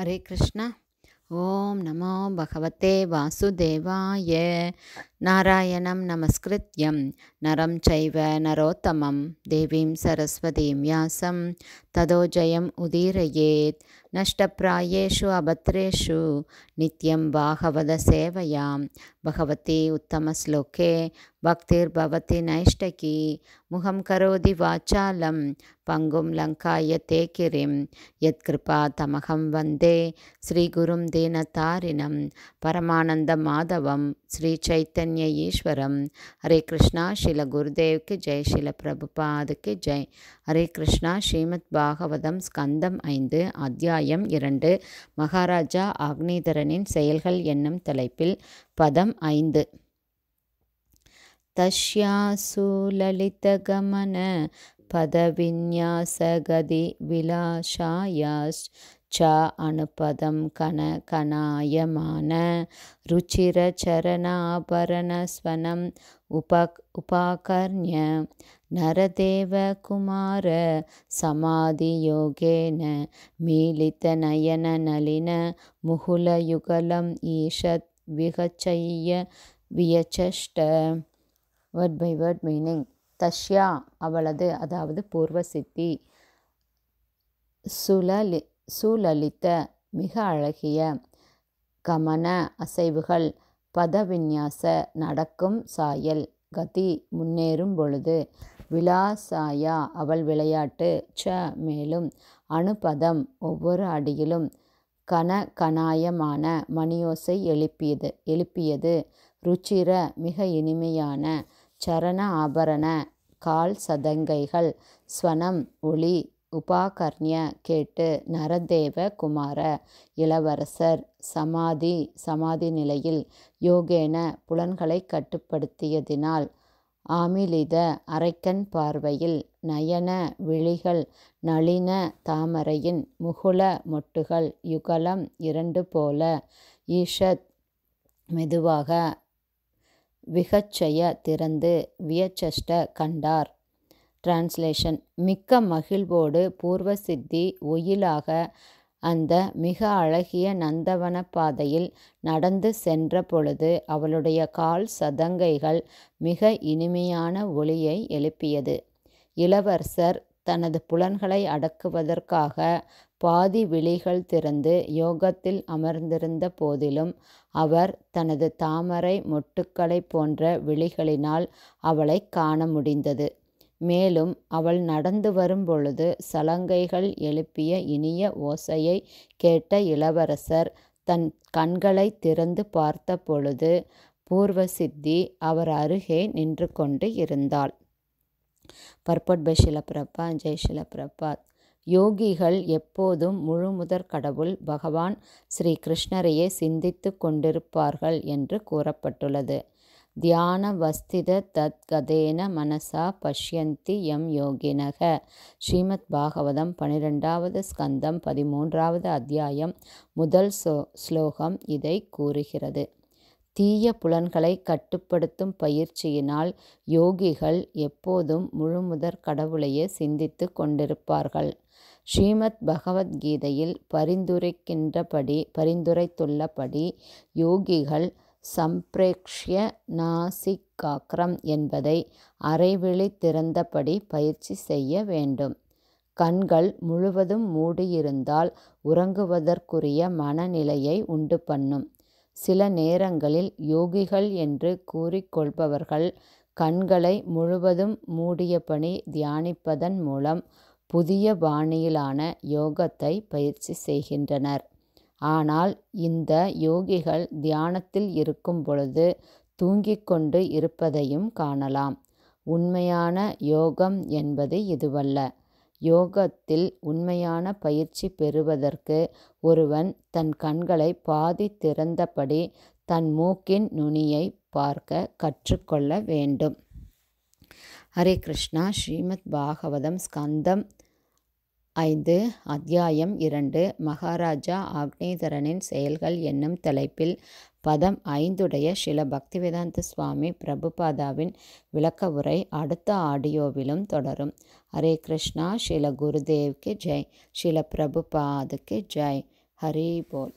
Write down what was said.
हरे कृष्ण। ॐ नमो भगवते वासुदेवाय। नारायणं नमस्कृत्यं। नरं चैव नरोत्तमं। देवीं सरस्वतीं व्यासं। ततो जयम् उदीरयेत् नष्टप्रायेषु अभद्रेषु नित्यं भागवतसेवयां भगवती उत्तमश्लोके भक्तिर्भवति नैष्टकी। मुखं करोति वाचालं पङ्गुं लङ्कायते किरिं। यत्कृपातमहं वन्दे श्रीगुरुं दीनतारिणं। परमानन्दमाधवं శ్రీ చైతన్య ఈశ్వరం హరే కృష్ణ శిల గురుదేవ్కి జై శిల ప్రభుపాదుக்கு ஜெய். ஹரே கிருஷ்ணா ஸ்ரீமத் பாகவதம் ஸ்கந்தம் ஐந்து அத்தியாயம் இரண்டு. மகாராஜா அக்னிதரனின் செயல்கள் என்னும் தலைப்பில் பதம் ஐந்து. தஷ்யாசு லலிதகமன பதவிநியாசகதி விலாசாயாஷ் ललितगमन पदविन्यासगति विलासायाश्च अनुपदं कनकनायमान रुचिरचरणाभरणस्वनम् उप उपाकर्ण्य नरदेवकुमार समाधियोगेन मीलितनयननलिन मुहुलयुगलम् ईषत् विहचय्य வியச்சஷ்ட வேர்ட் பை வேர்ட் மீனிங் தஷ்யா அவளது அதாவது பூர்வ சித்தி சுலலி சூழலித்த மிக அழகிய கமன அசைவுகள் பதவிந்யாச நடக்கும் சாயல். கதி முன்னேறும் பொழுது விலாசாயா அவள் விளையாட்டு ச மேலும் அணுபதம் ஒவ்வொரு அடியிலும் கன கனாயமான மணியோசை எழுப்பியது எழுப்பியது. ருச்சிர மிக இனிமையான சரண ஆபரண கால் சதங்கைகள் ஸ்வனம் ஒளி உபாகர்ணிய கேட்டு நரதேவ குமார இளவரசர் சமாதி சமாதி நிலையில் யோகேன புலன்களை கட்டுப்படுத்தியதினால் ஆமிலித அரைக்கண் பார்வையில் நயன விழிகள் நளின தாமரையின் முகுல மொட்டுகள் யுகலம் இரண்டு போல ஈஷத் மெதுவாக விகச்சய திறந்து வியச்சஷ்ட கண்டார். டிரான்ஸ்லேஷன் மிக்க மகிழ்வோடு பூர்வ சித்தி ஒயிலாக அந்த மிக அழகிய நந்தவன பாதையில் நடந்து சென்ற பொழுது அவளுடைய கால் சதங்கைகள் மிக இனிமையான ஒளியை எழுப்பியது. இளவரசர் தனது புலன்களை அடக்குவதற்காக பாதி விழிகள் திறந்து யோகத்தில் அமர்ந்திருந்த போதிலும் அவர் தனது தாமரை மொட்டுக்களை போன்ற விழிகளினால் அவளை காண முடிந்தது. மேலும் அவள் நடந்து வரும்பொழுது சலங்கைகள் எழுப்பிய இனிய ஓசையை கேட்ட இளவரசர் தன் கண்களை திறந்து பார்த்த பொழுது பூர்வ சித்தி அவர் அருகே நின்று கொண்டு இருந்தாள். பர்பட் பை ஜெய் ஷிலப்பிரபாத் யோகிகள் எப்போதும் முழுமுதற் கடவுள் பகவான் ஸ்ரீ கிருஷ்ணரையே சிந்தித்து கொண்டிருப்பார்கள் என்று கூறப்பட்டுள்ளது. தியான வஸ்தித மனசா பஷ்யந்தி எம் யோகினக. ஸ்ரீமத் பாகவதம் பனிரெண்டாவது ஸ்கந்தம் பதிமூன்றாவது அத்தியாயம் முதல் சோ ஸ்லோகம் இதை கூறுகிறது. தீய புலன்களை கட்டுப்படுத்தும் பயிற்சியினால் யோகிகள் எப்போதும் முழுமுதற் கடவுளையே சிந்தித்து கொண்டிருப்பார்கள். ஸ்ரீமத் பகவத்கீதையில் பரிந்துரைக்கின்றபடி பரிந்துரைத்துள்ளபடி யோகிகள் சம்பிரேக்ஷ்ய நாசிகாக்கிரம் என்பதை அரைவிழி திறந்தபடி பயிற்சி செய்ய வேண்டும். கண்கள் முழுவதும் மூடியிருந்தால் உறங்குவதற்குரிய மனநிலையை உண்டு பண்ணும். சில நேரங்களில் யோகிகள் என்று கூறிக்கொள்பவர்கள் கண்களை முழுவதும் மூடியபடி தியானிப்பதன் மூலம் புதிய பாணியிலான யோகத்தை பயிற்சி செய்கின்றனர். ஆனால் இந்த யோகிகள் தியானத்தில் இருக்கும் பொழுது தூங்கிக் கொண்டு இருப்பதையும் காணலாம். உண்மையான யோகம் என்பது இதுவல்ல. யோகத்தில் உண்மையான பயிற்சி பெறுவதற்கு ஒருவன் தன் கண்களை பாதி திறந்தபடி தன் மூக்கின் நுனியை பார்க்க கற்றுக்கொள்ள வேண்டும். ஹரே கிருஷ்ணா. ஸ்ரீமத் பாகவதம் ஸ்கந்தம் ஐந்து அத்தியாயம் இரண்டு மகாராஜா ஆக்னேதரனின் செயல்கள் என்னும் தலைப்பில் பதம் ஐந்துடைய சில பக்திவேதாந்த சுவாமி பிரபுபாதாவின் விளக்க உரை அடுத்த ஆடியோவிலும் தொடரும். ஹரே கிருஷ்ணா ஸ்ரீல குருதேவ்க்கு ஜெய் ஸ்ரீல பிரபுபாதுக்கு ஜெய். ஹரி போல்.